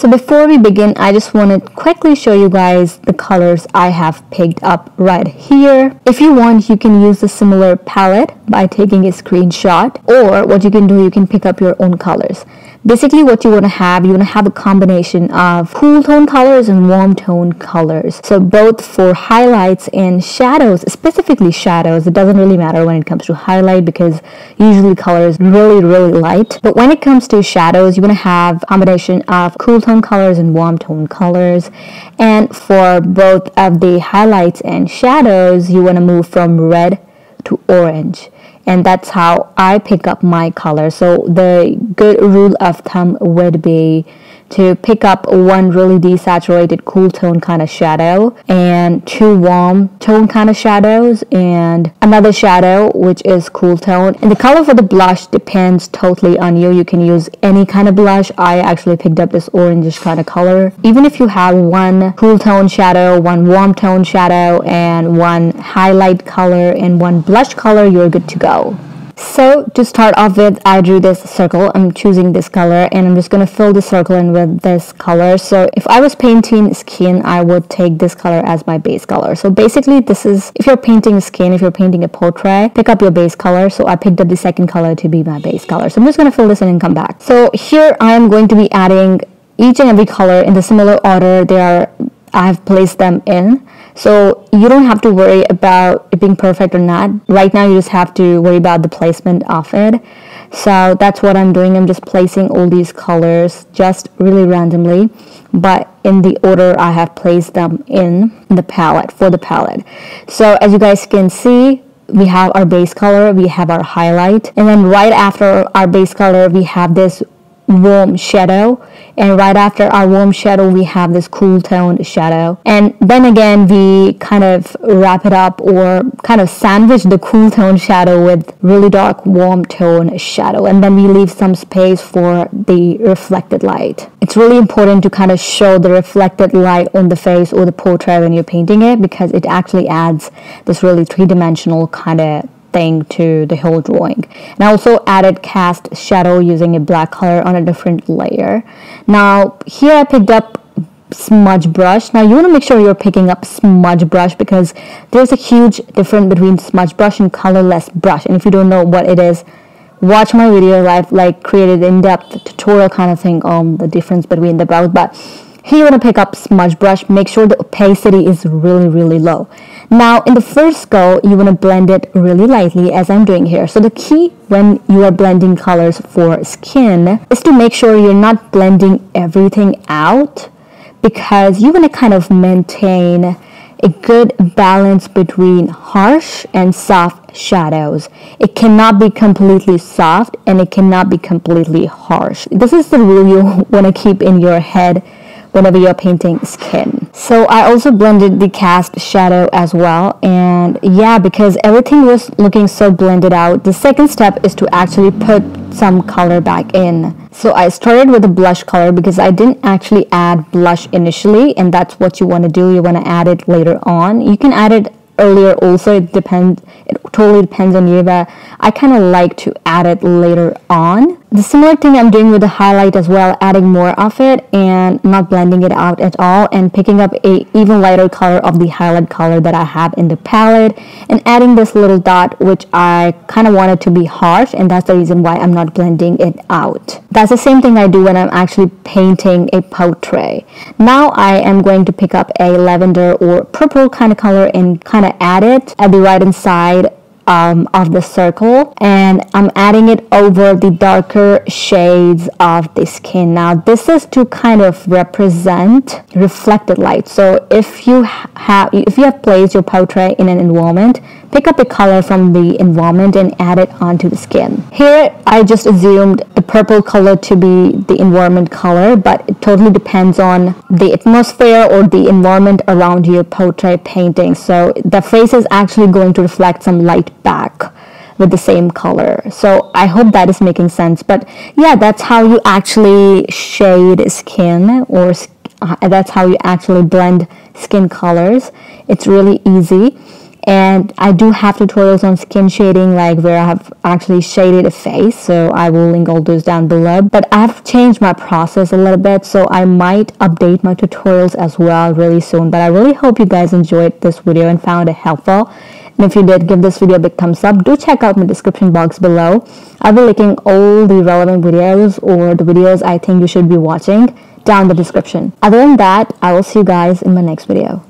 So before we begin, I just want to quickly show you guys the colors I have picked up right here. If you want, you can use a similar palette by taking a screenshot or what you can do, you can pick up your own colors. Basically what you want to have, you want to have a combination of cool tone colors and warm tone colors. So both for highlights and shadows, specifically shadows, it doesn't really matter when it comes to highlight because usually colors really, really light. But when it comes to shadows, you want to have a combination of cool tone colors and warm tone colors. And for both of the highlights and shadows, you want to move from red to orange and that's how I pick up my color. So the good rule of thumb would be to pick up one really desaturated cool tone kind of shadow and two warm tone kind of shadows and another shadow which is cool tone. And the color for the blush depends totally on you. You can use any kind of blush. I actually picked up this orangish kind of color. Even if you have one cool tone shadow one warm tone shadow and one highlight color and one blush color you're good to go so to start off with, I drew this circle. I'm choosing this color and I'm just going to fill the circle in with this color. So if I was painting skin, I would take this color as my base color. So basically this is, if you're painting skin, if you're painting a portrait, pick up your base color. So I picked up the second color to be my base color. So I'm just going to fill this in and come back. So here I am going to be adding each and every color in the similar order they are I have placed them in. So you don't have to worry about it being perfect or not. Right now you just have to worry about the placement of it. So that's what I'm doing. I'm just placing all these colors just really randomly, but in the order I have placed them in, the palette, for the palette. So as you guys can see, we have our base color, we have our highlight, and then right after our base color, we have this warm shadow and right after our warm shadow we have this cool toned shadow. And then again we kind of wrap it up or kind of sandwich the cool tone shadow with really dark warm tone shadow. And then we leave some space for the reflected light. It's really important to kind of show the reflected light on the face or the portrait when you're painting it because it actually adds this really three-dimensional kind of thing to the whole drawing. And I also added cast shadow using a black color on a different layer. Now here I picked up smudge brush. Now you want to make sure you're picking up smudge brush because there's a huge difference between smudge brush and colorless brush. And if you don't know what it is, watch my video I've like created in-depth tutorial kind of thing on the difference between the both But here you want to pick up smudge brush. Make sure the opacity is really, really low. Now, in the first go, you want to blend it really lightly as I'm doing here. So the key when you are blending colors for skin is to make sure you're not blending everything out because you want to kind of maintain a good balance between harsh and soft shadows. It cannot be completely soft and it cannot be completely harsh. This is the rule you want to keep in your head whenever you're painting skin. So I also blended the cast shadow as well and yeah because everything was looking so blended out the second step is to actually put some color back in. So I started with a blush color because I didn't actually add blush initially and that's what you want to do. You want to add it later on. You can add it earlier also it depends it totally depends on you but I kind of like to add it later on the similar thing I'm doing with the highlight as well, adding more of it and not blending it out at all and picking up a even lighter color of the highlight color that I have in the palette and adding this little dot which I kind of wanted to be harsh and that's the reason why I'm not blending it out. That's the same thing I do when I'm actually painting a portrait. Now I am going to pick up a lavender or purple kind of color and kind of add it at the right hand side um, of the circle and I'm adding it over the darker shades of the skin. Now this is to kind of represent reflected light. So if you have if you have placed your portrait in an environment, pick up a color from the environment and add it onto the skin. Here I just assumed the purple color to be the environment color, but it totally depends on the atmosphere or the environment around your portrait painting. So the face is actually going to reflect some light back with the same color. So I hope that is making sense. But yeah, that's how you actually shade skin or uh, that's how you actually blend skin colors. It's really easy and I do have tutorials on skin shading like where I have actually shaded a face so I will link all those down below. But I have changed my process a little bit so I might update my tutorials as well really soon. But I really hope you guys enjoyed this video and found it helpful. And if you did give this video a big thumbs up. Do check out my description box below. I'll be linking all the relevant videos or the videos I think you should be watching down the description. Other than that I will see you guys in my next video